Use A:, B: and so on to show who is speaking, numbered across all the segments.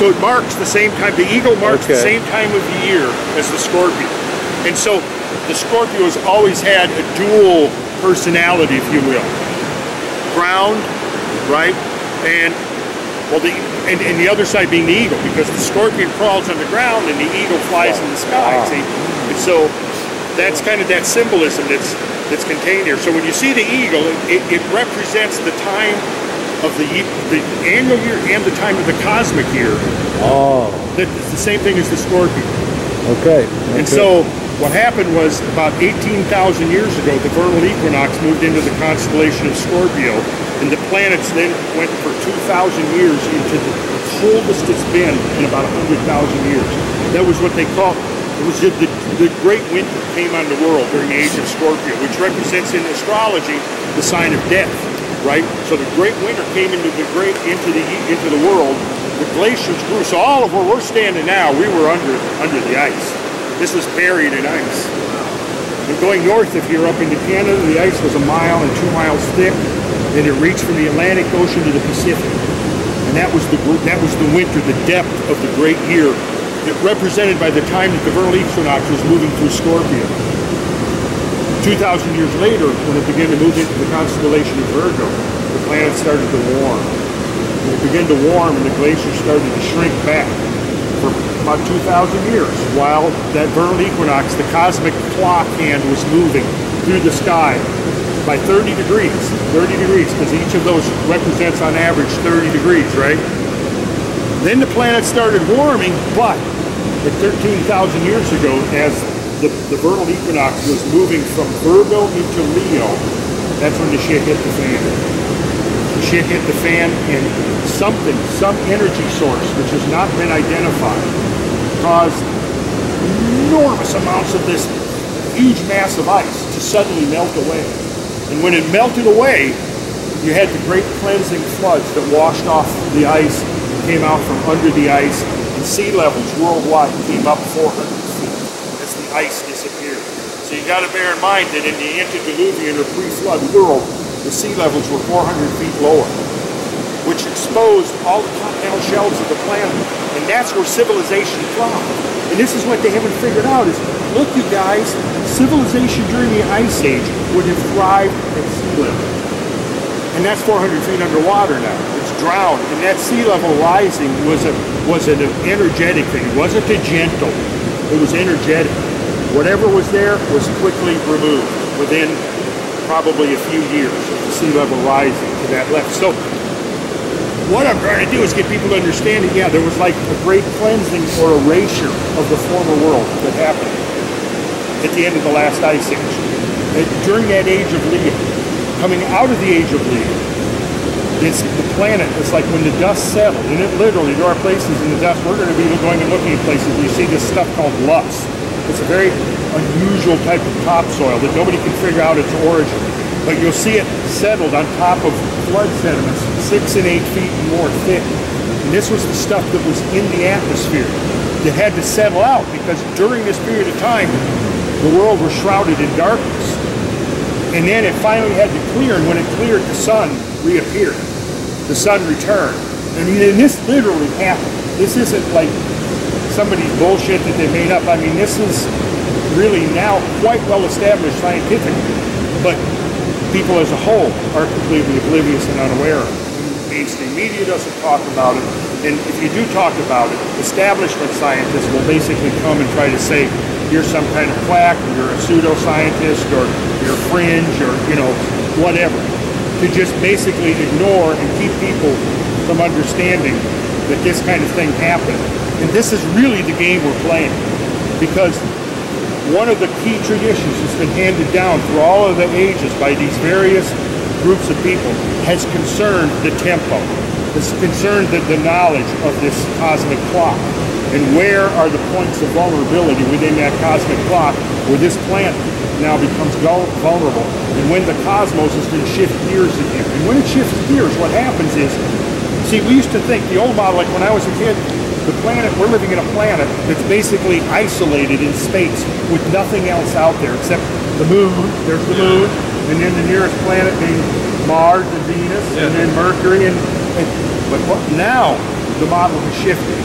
A: So it marks the same time. The eagle marks the same time of the year as the scorpion. And so the Scorpio has always had a dual personality, if you will. Ground, right? And well the and, and the other side being the eagle, because the scorpion crawls on the ground and the eagle flies in the sky.
B: Wow.
A: See? And so that's kind of that symbolism that's that's contained here. So when you see the eagle, it, it represents the time of the the annual year and the time of the cosmic year.
B: Oh,
A: That it's the same thing as the scorpion.
B: okay.
A: And so what happened was about 18,000 years ago, the vernal equinox moved into the constellation of Scorpio, and the planets then went for 2,000 years into the coldest it's been in about 100,000 years. That was what they called, it was the, the, the great winter came on the world during the age of Scorpio, which represents in astrology the sign of death, right? So the great winter came into the great into the into the world. The glaciers grew. So all of where we're standing now, we were under under the ice. This was buried in ice. And going north, if you're up into Canada, the ice was a mile and two miles thick, and it reached from the Atlantic Ocean to the Pacific. And that was the that was the winter, the depth of the great year, represented by the time that the vernal equinox was moving through Scorpio. 2,000 years later, when it began to move into the constellation of Virgo, the planet started to warm. When it began to warm and the glaciers started to shrink back for about 2,000 years, while that vernal equinox, the cosmic clock hand was moving through the sky by 30 degrees, 30 degrees, because each of those represents on average 30 degrees, right? Then the planet started warming, but at 13,000 years ago, as the, the vernal equinox was moving from Virgo into Leo, that's when the shit hit the fan. The shit hit the fan, and something, some energy source, which has not been identified, caused enormous amounts of this huge mass of ice to suddenly melt away. And when it melted away, you had the great cleansing floods that washed off the ice, came out from under the ice, and sea levels worldwide came up 400 feet as the ice disappeared. So you got to bear in mind that in the antediluvian or pre-flood world, the sea levels were 400 feet lower, which exposed all the continental shelves of the planet. And that's where civilization thrived. And this is what they haven't figured out is, look you guys, civilization during the ice age would have thrived at sea level. And that's 400 feet underwater now. It's drowned. And that sea level rising was a was an energetic thing. It wasn't a gentle. It was energetic. Whatever was there was quickly removed within probably a few years of the sea level rising to that level. So what I'm trying to do is get people to understand that, yeah, there was like a great cleansing or erasure of the former world that happened at the end of the last ice age. And during that age of Leo, coming out of the age of Leo, it's the planet, it's like when the dust settled, and it literally, there are places in the dust, we're going to be going and looking at places you see this stuff called loess. It's a very unusual type of topsoil that nobody can figure out its origin. But you'll see it settled on top of flood sediments, six and eight feet and more thick. And this was the stuff that was in the atmosphere that had to settle out because during this period of time, the world was shrouded in darkness. And then it finally had to clear, and when it cleared, the sun reappeared. The sun returned. I mean, and this literally happened. This isn't like somebody's bullshit that they made up. I mean, this is really now quite well established scientifically, but people as a whole are completely oblivious and unaware. Mainstream media doesn't talk about it, and if you do talk about it, establishment scientists will basically come and try to say, you're some kind of quack, or you're a pseudoscientist, or you're fringe, or, you know, whatever. To just basically ignore and keep people from understanding that this kind of thing happened. And this is really the game we're playing. Because one of the key traditions that's been handed down through all of the ages by these various groups of people has concerned the tempo, has concerned the, the knowledge of this cosmic clock. And where are the points of vulnerability within that cosmic clock where this planet now becomes vulnerable? And when the cosmos is going to shift gears again. And when it shifts gears, what happens is, see, we used to think, the old model, like when I was a kid, the planet, we're living in a planet that's basically isolated in space with nothing else out there except the moon. There's the moon, and then the nearest planet being Mars and Venus, and then Mercury. And, and but what now? the model has shifted,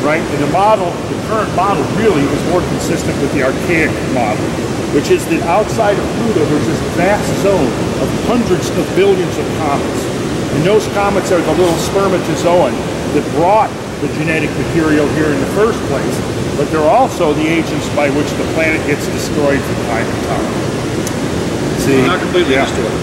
A: right? And the model, the current model really is more consistent with the archaic model, which is that outside of Pluto, there's this vast zone of hundreds of billions of comets. And those comets are the little spermatozoan that brought the genetic material here in the first place, but they're also the agents by which the planet gets destroyed from time to time. See?
C: Not completely
A: Yeah.
C: destroyed.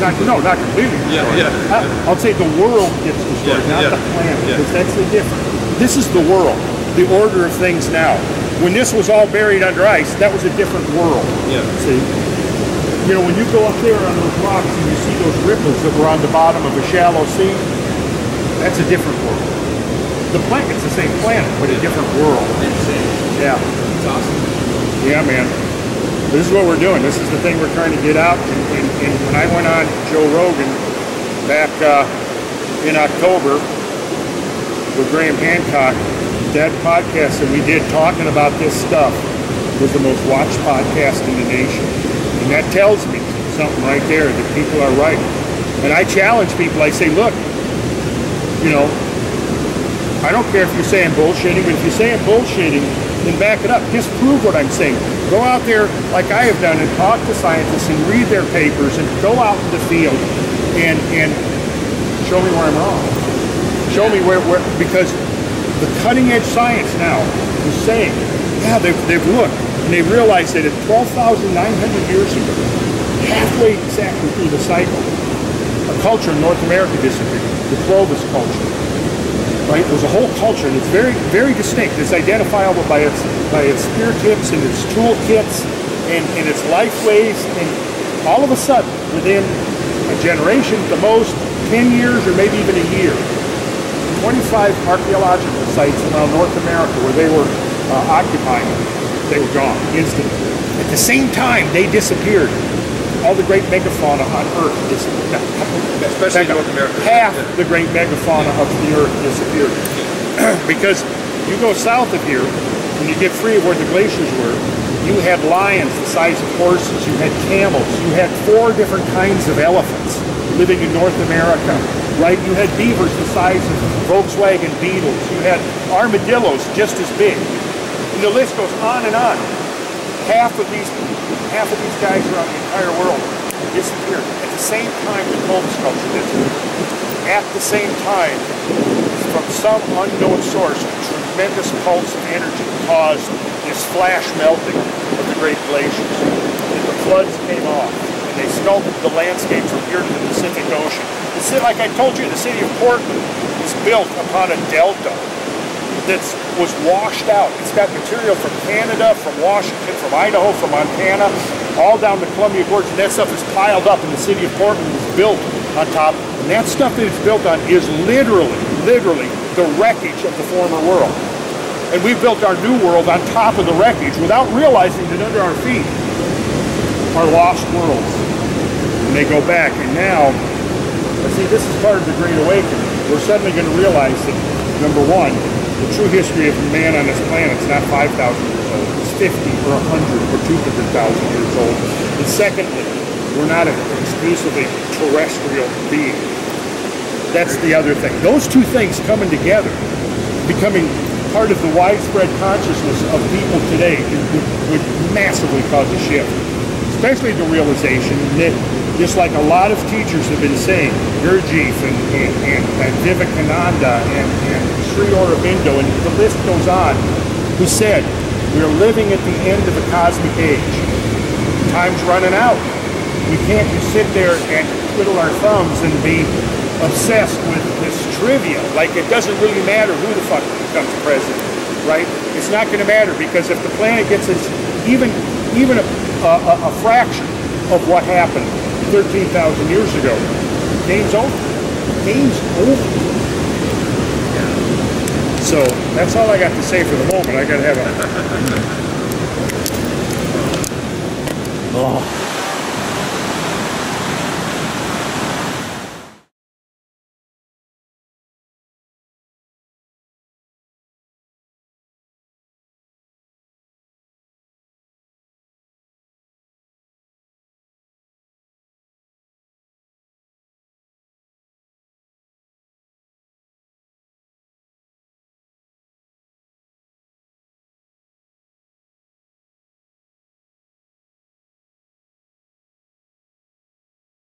A: Not, no, not completely destroyed.
C: yeah.
A: I- I'll say the world gets destroyed,
C: Yeah,
A: not
C: yeah,
A: the planet,
C: yeah.
A: because that's the difference. This is the world, the order of things now. When this was all buried under ice, that was a different world.
C: Yeah.
A: See? You know, when you go up there on those rocks and you see those ripples that were on the bottom of a shallow sea, that's a different world. The planet, it's the same planet, but a different world. Yeah.
C: It's awesome.
A: Yeah, man. This is what we're doing. This is the thing we're trying to get out. And, and, and when I went on Joe Rogan back uh, in October with Graham Hancock, that podcast that we did talking about this stuff was the most watched podcast in the nation. And that tells me something right there that people are right. And I challenge people. I say, look, you know, I don't care if you're saying bullshitting, but if you're saying bullshitting, then back it up. Disprove what I'm saying. Go out there like I have done and talk to scientists and read their papers and go out in the field and and show me where I'm wrong. Show me where, where because the cutting edge science now is saying, yeah, they've, they've looked and they realized that at 12,900 years ago, halfway exactly through the cycle, a culture in North America disappeared, the Clovis culture right? Was a whole culture, and it's very, very distinct. It's identifiable by its by its spear tips and its tool kits and, and its life ways. And all of a sudden, within a generation, the most 10 years or maybe even a year, 25 archaeological sites around North America where they were uh, occupying, they were gone instantly. At the same time, they disappeared. All the great megafauna on Earth disappeared.
C: Especially North America.
A: Half
C: Yeah.
A: the great megafauna of the Earth disappeared. because you go south of here, when you get free of where the glaciers were, you had lions the size of horses, you had camels, you had four different kinds of elephants living in North America, right? You had beavers the size of Volkswagen Beetles, you had armadillos just as big. And the list goes on and on. Half of these half of these guys around the entire world disappeared. At the same time the Clovis culture disappeared. At the same time, from some unknown source, a tremendous pulse of energy caused this flash melting of the great glaciers. And the floods came off, and they sculpted the landscape from here to the Pacific Ocean. The city, like I told you, the city of Portland is built upon a delta that was washed out. It's got material from Canada, from Washington, from Idaho, from Montana, all down the Columbia Gorge, and that stuff is piled up, and the city of Portland is built on top. And that stuff that it's built on is literally, literally the wreckage of the former world. And we've built our new world on top of the wreckage without realizing that under our feet are lost worlds. And they go back, and now, see, this is part of the Great Awakening. We're suddenly going to realize that, number one, the true history of man on this planet is not 5,000 years old. It's 50 or 100 or 200,000 years old. And secondly, we're not an exclusively terrestrial being. That's the other thing. Those two things coming together, becoming part of the widespread consciousness of people today, would, would massively cause a shift. Especially the realization that, just like a lot of teachers have been saying, Gurdjieff and, and, and, and Vivekananda and, and Sri Aurobindo, and the list goes on, who said, we're living at the end of a cosmic age. Time's running out. We can't just sit there and twiddle our thumbs and be obsessed with this trivia. Like it doesn't really matter who the fuck becomes president, right? It's not going to matter because if the planet gets us even even a, a, a fraction of what happened 13,000 years ago, game's over. Game's over. So that's all I got to say for the moment. I got to have a
B: Oh,